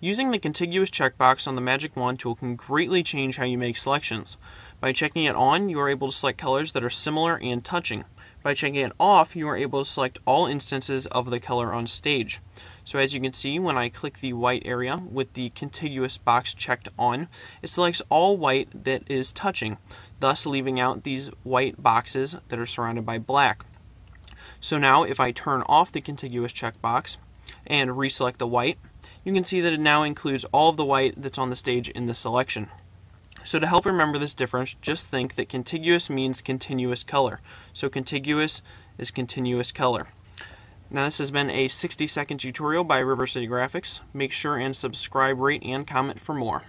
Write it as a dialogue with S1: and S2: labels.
S1: Using the contiguous checkbox on the Magic Wand tool can greatly change how you make selections. By checking it on, you are able to select colors that are similar and touching. By checking it off, you are able to select all instances of the color on stage. So as you can see, when I click the white area with the contiguous box checked on, it selects all white that is touching, thus leaving out these white boxes that are surrounded by black. So now if I turn off the contiguous checkbox and reselect the white, you can see that it now includes all of the white that's on the stage in the selection. So to help remember this difference, just think that contiguous means continuous color. So contiguous is continuous color. Now this has been a 60 second tutorial by River City Graphics. Make sure and subscribe, rate, and comment for more.